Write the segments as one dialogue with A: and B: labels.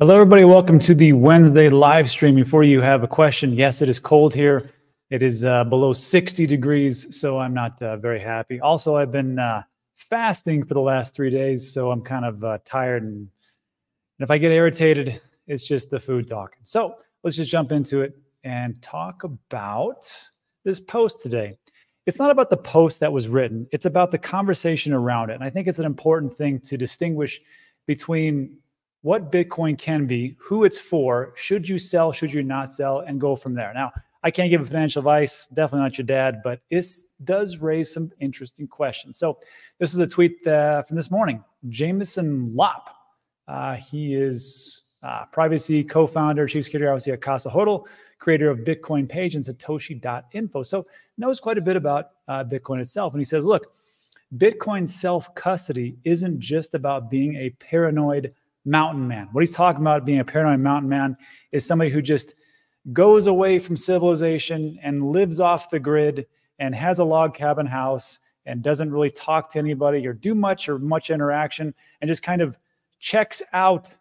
A: Hello, everybody. Welcome to the Wednesday live stream. Before you have a question, yes, it is cold here. It is uh, below 60 degrees, so I'm not uh, very happy. Also, I've been uh, fasting for the last three days, so I'm kind of uh, tired. And, and if I get irritated, it's just the food talking. So let's just jump into it and talk about this post today. It's not about the post that was written, it's about the conversation around it. And I think it's an important thing to distinguish between what Bitcoin can be, who it's for, should you sell, should you not sell, and go from there. Now, I can't give financial advice, definitely not your dad, but this does raise some interesting questions. So, this is a tweet uh, from this morning. Jameson Lopp, uh, he is uh, privacy co-founder, chief security officer at Casa Hodl, creator of Bitcoin Page and Satoshi.info. So knows quite a bit about uh, Bitcoin itself. And he says, look, Bitcoin self-custody isn't just about being a paranoid mountain man. What he's talking about being a paranoid mountain man is somebody who just goes away from civilization and lives off the grid and has a log cabin house and doesn't really talk to anybody or do much or much interaction and just kind of checks out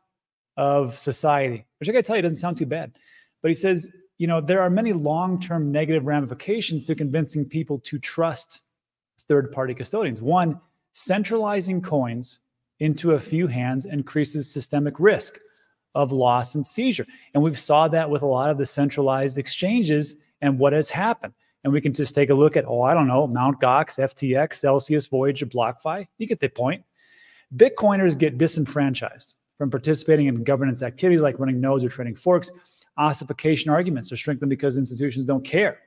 A: of society, which I gotta tell you doesn't sound too bad. But he says, you know, there are many long term negative ramifications to convincing people to trust third party custodians. One, centralizing coins into a few hands increases systemic risk of loss and seizure. And we've saw that with a lot of the centralized exchanges and what has happened. And we can just take a look at, oh, I don't know, Mt. Gox, FTX, Celsius, Voyager, BlockFi. You get the point. Bitcoiners get disenfranchised from participating in governance activities like running nodes or trading forks. Ossification arguments are strengthened because institutions don't care.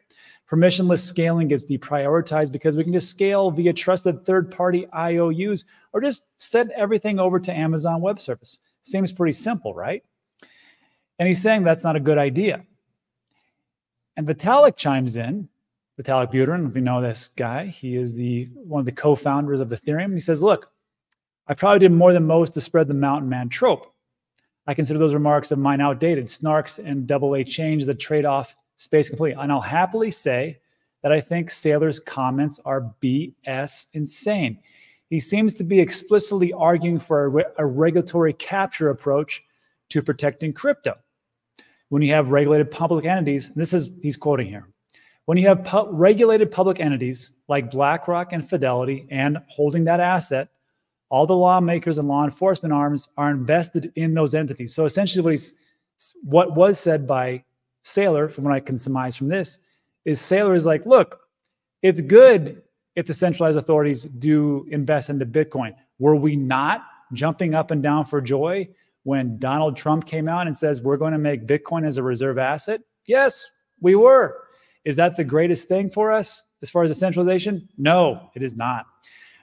A: Permissionless scaling gets deprioritized because we can just scale via trusted third party IOUs or just send everything over to Amazon Web Service. Seems pretty simple, right? And he's saying that's not a good idea. And Vitalik chimes in. Vitalik Buterin, if you know this guy, he is the one of the co-founders of Ethereum. He says, "Look, I probably did more than most to spread the mountain man trope. I consider those remarks of mine outdated. Snarks and double A change the trade-off space complete. And I'll happily say that I think Saylor's comments are BS insane. He seems to be explicitly arguing for a, re a regulatory capture approach to protecting crypto. When you have regulated public entities, this is, he's quoting here, when you have pu regulated public entities like BlackRock and Fidelity and holding that asset, all the lawmakers and law enforcement arms are invested in those entities. So essentially, what was said by Saylor, from what I can surmise from this, is Saylor is like, look, it's good if the centralized authorities do invest into Bitcoin. Were we not jumping up and down for joy when Donald Trump came out and says we're going to make Bitcoin as a reserve asset? Yes, we were. Is that the greatest thing for us as far as decentralization? No, it is not.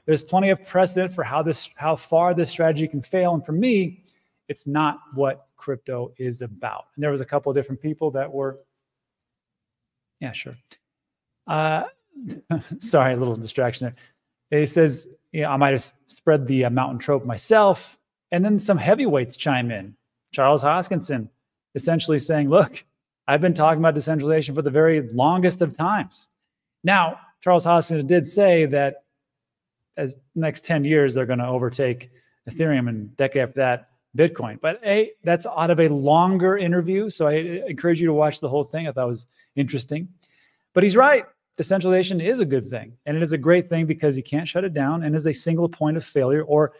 A: There's plenty of precedent for how this how far this strategy can fail. And for me, it's not what crypto is about. And there was a couple of different people that were, yeah, sure. Uh, sorry, a little distraction there. He says, you know, I might have spread the uh, mountain trope myself. And then some heavyweights chime in. Charles Hoskinson essentially saying, look, I've been talking about decentralization for the very longest of times. Now, Charles Hoskinson did say that as next 10 years, they're going to overtake Ethereum and decade after that, Bitcoin. But a that's out of a longer interview, so I encourage you to watch the whole thing. I thought was interesting. But he's right. Decentralization is a good thing, and it is a great thing because you can't shut it down, and is a single point of failure or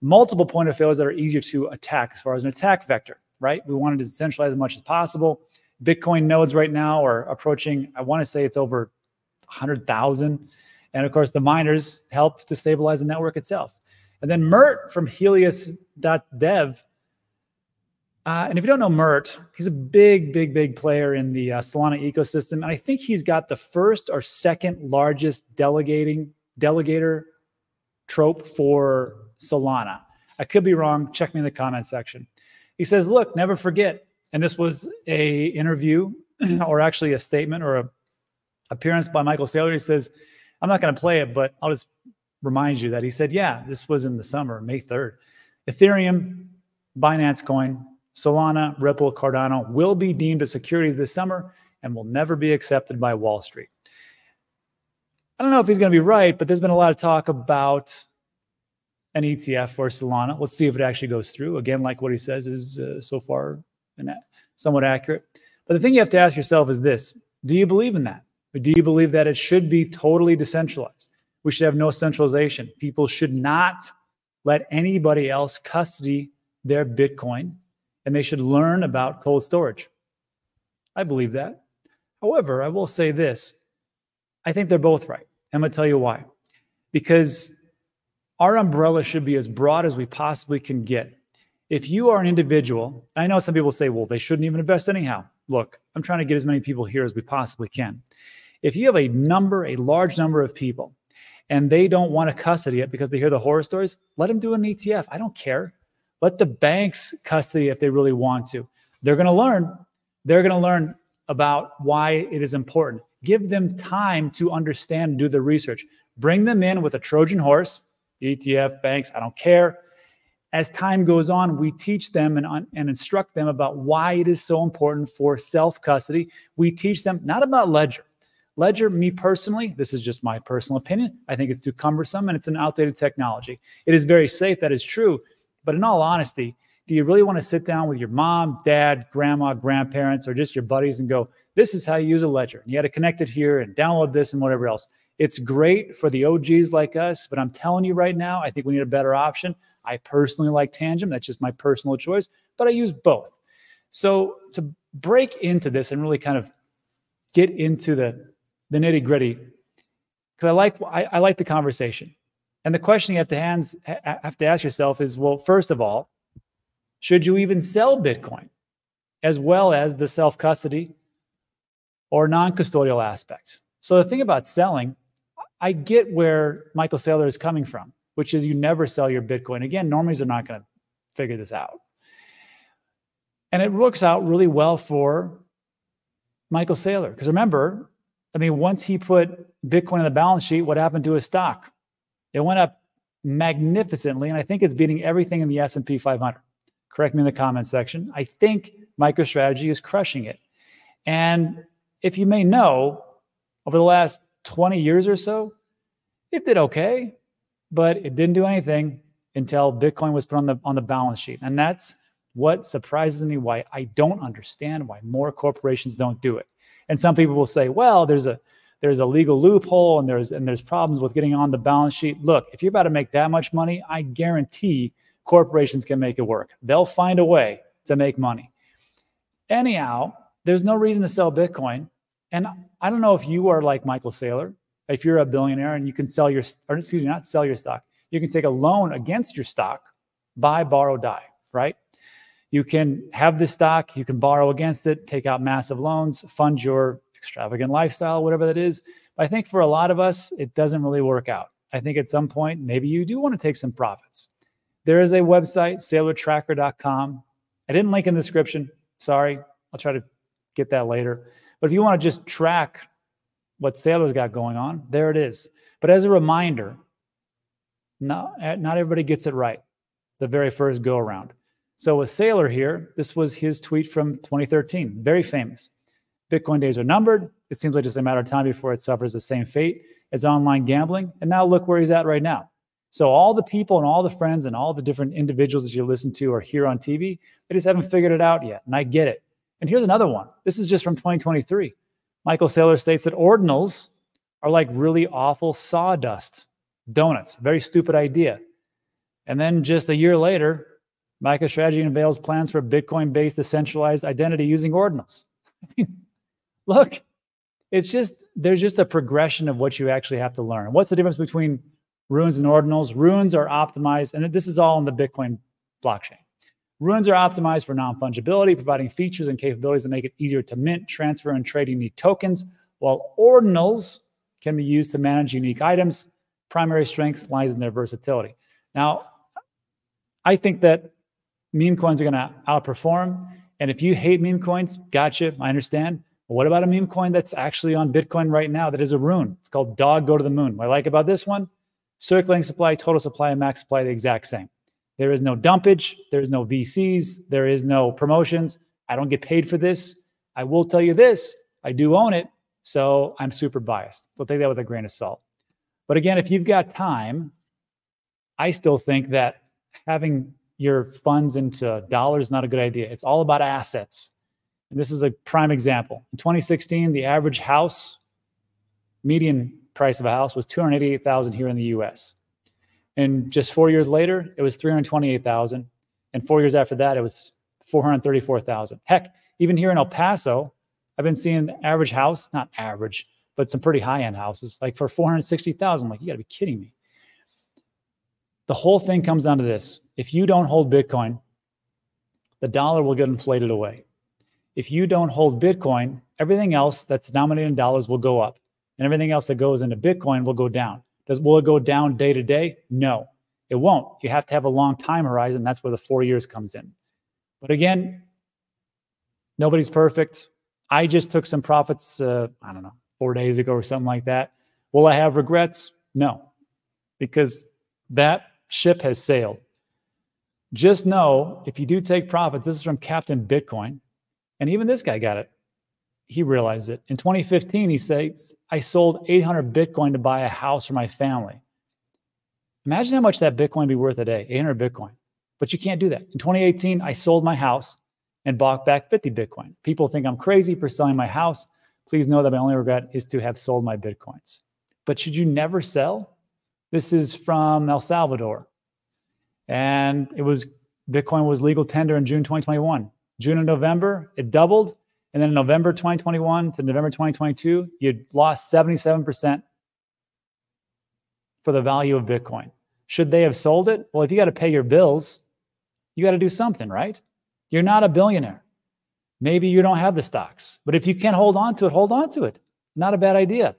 A: multiple point of failures that are easier to attack as far as an attack vector. Right? We want to decentralize as much as possible. Bitcoin nodes right now are approaching. I want to say it's over 100,000, and of course the miners help to stabilize the network itself. And then Mert from Helius.dev. Uh, and if you don't know Mert, he's a big, big, big player in the uh, Solana ecosystem. And I think he's got the first or second largest delegating delegator trope for Solana. I could be wrong. Check me in the comment section. He says, look, never forget. And this was a interview or actually a statement or a appearance by Michael Saylor. He says, I'm not going to play it, but I'll just remind you that he said, yeah, this was in the summer, May 3rd. Ethereum, Binance Coin, Solana, Ripple, Cardano will be deemed as securities this summer and will never be accepted by Wall Street. I don't know if he's going to be right, but there's been a lot of talk about an ETF for Solana. Let's see if it actually goes through. Again, like what he says is uh, so far somewhat accurate. But the thing you have to ask yourself is this Do you believe in that? Do you believe that it should be totally decentralized? We should have no centralization. People should not let anybody else custody their Bitcoin, and they should learn about cold storage. I believe that. However, I will say this I think they're both right. I'm going to tell you why. Because our umbrella should be as broad as we possibly can get. If you are an individual, I know some people say, well, they shouldn't even invest anyhow. Look, I'm trying to get as many people here as we possibly can. If you have a number, a large number of people, and they don't want to custody it because they hear the horror stories, let them do an ETF. I don't care. Let the banks custody if they really want to. They're going to learn. They're going to learn about why it is important. Give them time to understand and do the research. Bring them in with a Trojan horse, ETF, banks, I don't care. As time goes on, we teach them and, and instruct them about why it is so important for self custody. We teach them not about Ledger. Ledger, me personally, this is just my personal opinion. I think it's too cumbersome and it's an outdated technology. It is very safe, that is true. But in all honesty, do you really want to sit down with your mom, dad, grandma, grandparents, or just your buddies and go, this is how you use a ledger? And you got to connect it here and download this and whatever else. It's great for the OGs like us, but I'm telling you right now, I think we need a better option. I personally like Tangem. That's just my personal choice, but I use both. So to break into this and really kind of get into the, the nitty gritty, because I like I, I like the conversation. And the question you have to hands have to ask yourself is, well, first of all, should you even sell Bitcoin, as well as the self custody or non custodial aspect? So, the thing about selling, I get where Michael Saylor is coming from, which is you never sell your Bitcoin. Again, normies are not going to figure this out. And it works out really well for Michael Saylor. Because remember, I mean, once he put Bitcoin on the balance sheet, what happened to his stock? It went up magnificently, and I think it's beating everything in the S&P 500 correct me in the comment section. I think MicroStrategy is crushing it. And if you may know, over the last 20 years or so, it did okay, but it didn't do anything until Bitcoin was put on the on the balance sheet. And that's what surprises me why I don't understand why more corporations don't do it. And some people will say, well, there's a there's a legal loophole and there's and there's problems with getting on the balance sheet. Look, if you're about to make that much money, I guarantee corporations can make it work. They'll find a way to make money. Anyhow, there's no reason to sell Bitcoin. And I don't know if you are like Michael Saylor, if you're a billionaire and you can sell your, or excuse me, not sell your stock, you can take a loan against your stock, buy, borrow, die, right? You can have this stock, you can borrow against it, take out massive loans, fund your extravagant lifestyle, whatever that is. But I think for a lot of us, it doesn't really work out. I think at some point, maybe you do want to take some profits. There is a website, saylortracker.com. I didn't link in the description. Sorry. I'll try to get that later. But if you want to just track what Saylor's got going on, there it is. But as a reminder, not, not everybody gets it right the very first go around. So with Saylor here, this was his tweet from 2013, very famous. Bitcoin days are numbered. It seems like just a matter of time before it suffers the same fate as online gambling. And now look where he's at right now. So all the people and all the friends and all the different individuals that you listen to are here on TV. They just haven't figured it out yet. And I get it. And here's another one. This is just from 2023. Michael Saylor states that ordinals are like really awful sawdust donuts. Very stupid idea. And then just a year later, MicroStrategy unveils plans for Bitcoin-based decentralized identity using ordinals. Look, it's just there's just a progression of what you actually have to learn. What's the difference between runes and ordinals. Runes are optimized, and this is all in the Bitcoin blockchain. Runes are optimized for non-fungibility, providing features and capabilities that make it easier to mint, transfer, and trade unique tokens, while ordinals can be used to manage unique items. Primary strength lies in their versatility. Now, I think that meme coins are going to outperform. And if you hate meme coins, gotcha, I understand. But what about a meme coin that's actually on Bitcoin right now that is a rune? It's called Dog Go to the Moon. What I like about this one, circulating supply, total supply, and max supply the exact same. There is no dumpage. There is no VCs. There is no promotions. I don't get paid for this. I will tell you this I do own it. So I'm super biased. So take that with a grain of salt. But again, if you've got time, I still think that having your funds into dollars not a good idea. It's all about assets. And this is a prime example. In 2016, the average house median price of a house was 288,000 here in the US. And just 4 years later, it was 328,000, and 4 years after that it was 434,000. Heck, even here in El Paso, I've been seeing average house, not average, but some pretty high-end houses like for 460,000. Like you got to be kidding me. The whole thing comes down to this. If you don't hold Bitcoin, the dollar will get inflated away. If you don't hold Bitcoin, everything else that's denominated in dollars will go up, and everything else that goes into Bitcoin will go down. Does will it go down day to day? No, it won't. You have to have a long time horizon. That's where the four years comes in. But again, nobody's perfect. I just took some profits. Uh, I don't know, four days ago or something like that. Will I have regrets? No, because that ship has sailed. Just know if you do take profits, this is from Captain Bitcoin, and even this guy got it. He realized it. In 2015, he says, I sold 800 Bitcoin to buy a house for my family. Imagine how much that Bitcoin be worth a day, 800 Bitcoin. But you can't do that. In 2018, I sold my house and bought back 50 Bitcoin. People think I'm crazy for selling my house. Please know that my only regret is to have sold my Bitcoins. But should you never sell? This is from El Salvador. And it was Bitcoin was legal tender in June 2021. June and November, it doubled. And then in November 2021 to November 2022, you lost 77% for the value of Bitcoin. Should they have sold it? Well, if you got to pay your bills, you got to do something, right? You're not a billionaire. Maybe you don't have the stocks, but if you can hold on to it, hold on to it. Not a bad idea.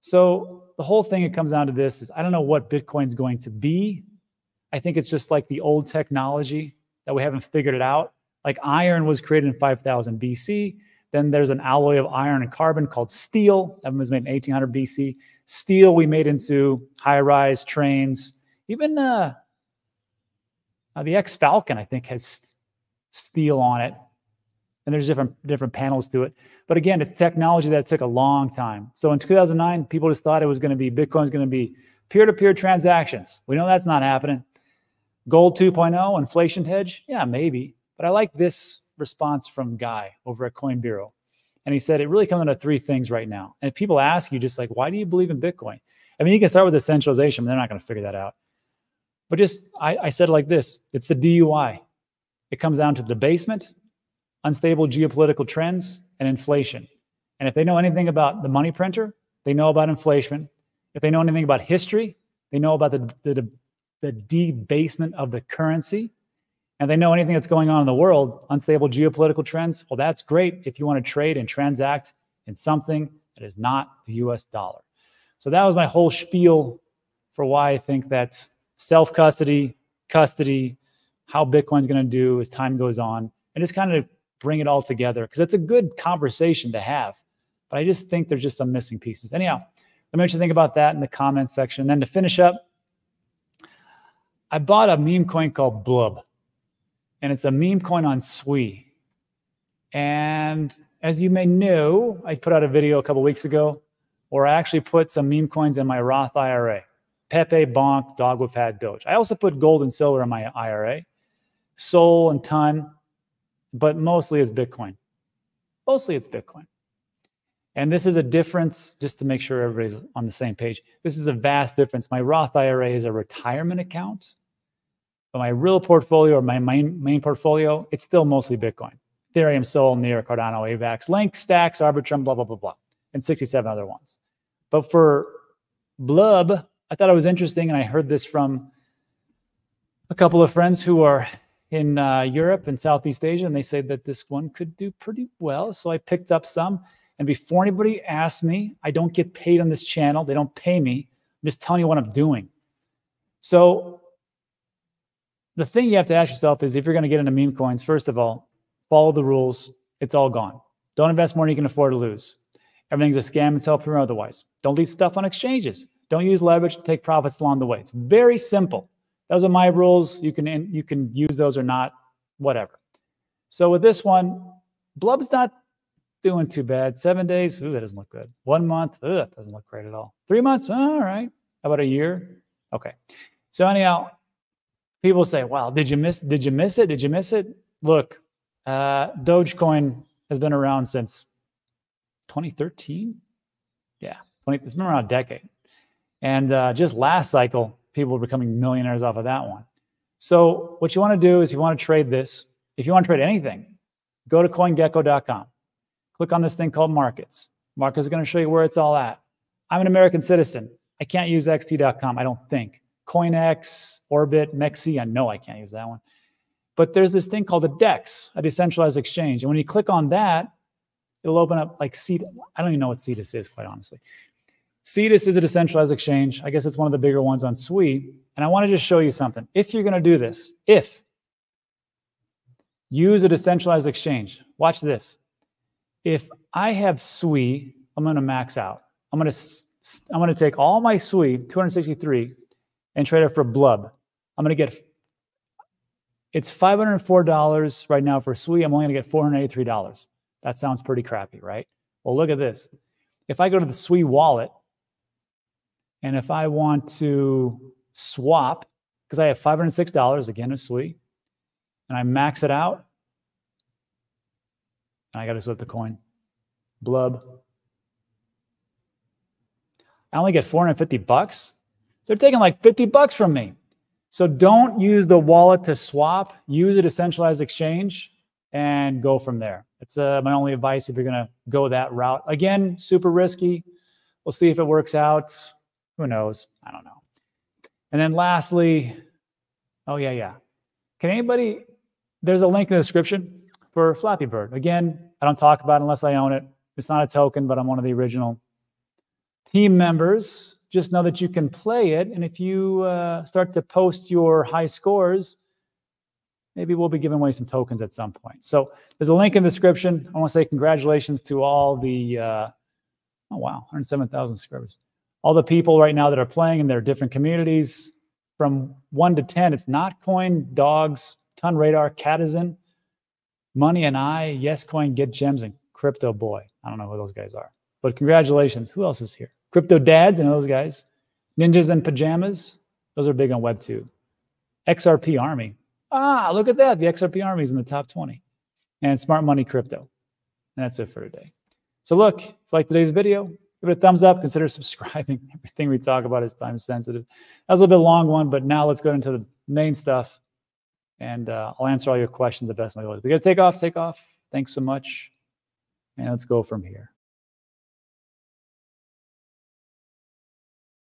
A: So the whole thing it comes down to this is I don't know what Bitcoin's going to be. I think it's just like the old technology that we haven't figured it out. Like iron was created in 5000 BC. Then there's an alloy of iron and carbon called steel that was made in 1800 BC. Steel we made into high-rise trains. Even uh, uh, the X Falcon, I think, has steel on it and there's different different panels to it. But again, it's technology that took a long time. So in 2009, people just thought it was going to be Bitcoin's going to be peer-to-peer transactions. We know that's not happening. Gold 2.0, inflation hedge, yeah, maybe. But I like this response from Guy over at Coin Bureau. And he said it really comes down to three things right now. And if people ask you just like, why do you believe in Bitcoin? I mean, you can start with the centralization, but they're not going to figure that out. But just I, I said like this: it's the DUI. It comes down to debasement, unstable geopolitical trends, and inflation. And if they know anything about the money printer, they know about inflation. If they know anything about history, they know about the, the, the debasement of the currency. And they know anything that's going on in the world, unstable geopolitical trends. Well, that's great if you want to trade and transact in something that is not the US dollar. So that was my whole spiel for why I think that self custody, custody, how Bitcoin's going to do as time goes on, and just kind of bring it all together because it's a good conversation to have. But I just think there's just some missing pieces. Anyhow, let me know what you think about that in the comments section. And then to finish up, I bought a meme coin called Blub, and it's a meme coin on Sui. And as you may know, I put out a video a couple weeks ago where I actually put some meme coins in my Roth IRA. Pepe, Bonk, Dog with Hat, Doge. I also put gold and silver in my IRA, Sol and Ton, but mostly it's Bitcoin. Mostly it's Bitcoin. And this is a difference, just to make sure everybody's on the same page. This is a vast difference. My Roth IRA is a retirement account, but my real portfolio or my main, main portfolio, it's still mostly Bitcoin. Ethereum, Sol, Near, Cardano, AVAX, Link, Stacks, Arbitrum, blah, blah, blah, blah, and 67 other ones. But for Blub, I thought it was interesting, and I heard this from a couple of friends who are in uh, Europe and Southeast Asia, and they say that this one could do pretty well. So I picked up some. And before anybody asks me, I don't get paid on this channel. They don't pay me. I'm just telling you what I'm doing. So the thing you have to ask yourself is if you're going to get into meme coins, first of all, follow the rules. It's all gone. Don't invest more than you can afford to lose. Everything's a scam until proven otherwise. Don't leave stuff on exchanges. Don't use leverage to take profits along the way. It's very simple. Those are my rules. You can you can use those or not, whatever. So with this one, Blub's not doing too bad. Seven days, ooh, that doesn't look good. One month, ooh, that doesn't look great at all. Three months, all right. How about a year? Okay. So anyhow, people say, "Well, did you miss? Did you miss it? Did you miss it?" Look, uh, Dogecoin has been around since 2013. Yeah, 20, it's been around a decade. And uh, just last cycle, people were becoming millionaires off of that one. So what you want to do is you want to trade this. If you want to trade anything, go to CoinGecko.com. Click on this thing called Markets. Markets is going to show you where it's all at. I'm an American citizen. I can't use XT.com. I don't think. CoinEx, Orbit, MEXC. I know I can't use that one. But there's this thing called a DEX, a decentralized exchange. And when you click on that, it'll open up like Cetus. I don't even know what Cetus is, quite honestly. Cetus is a decentralized exchange. I guess it's one of the bigger ones on Sui. And I want to just show you something. If you're going to do this, if use a decentralized exchange, watch this. If I have Sui, I'm going to max out. I'm going to I'm going to take all my Sui, 263, and trade it for Blub. I'm going to get it's $504 right now for Sui. I'm only going to get $483. That sounds pretty crappy, right? Well, look at this. If I go to the Sui wallet and if I want to swap, because I have $506 again in Sui, and I max it out, and I got to swap the coin, blub. I only get 450 bucks. So they're taking like 50 bucks from me. So don't use the wallet to swap. Use a decentralized exchange and go from there. It's uh, my only advice if you're going to go that route. Again, super risky. We'll see if it works out. Who knows? I don't know. And then lastly, oh, yeah, yeah. Can anybody, there's a link in the description for Flappy Bird. Again, I don't talk about it unless I own it. It's not a token, but I'm one of the original team members just know that you can play it. And if you uh, start to post your high scores, maybe we'll be giving away some tokens at some point. So there's a link in the description. I want to say congratulations to all the, uh, oh wow, 107,000 subscribers. All the people right now that are playing in their different communities from one to 10. It's Notcoin, dogs, ton radar, Catizen, money and I, Yescoin, get gems, and crypto boy. I don't know who those guys are, but congratulations. Who else is here? Crypto dads and those guys. Ninjas and pajamas. Those are big on Web 2. XRP Army. Ah, look at that. The XRP Army is in the top 20. And Smart Money Crypto. And that's it for today. So look, if you like today's video, give it a thumbs up. Consider subscribing. Everything we talk about is time sensitive. That was a little bit long one, but now let's go into the main stuff. And uh, I'll answer all your questions the best my ability. We got to take off, take off. Thanks so much. And let's go from here.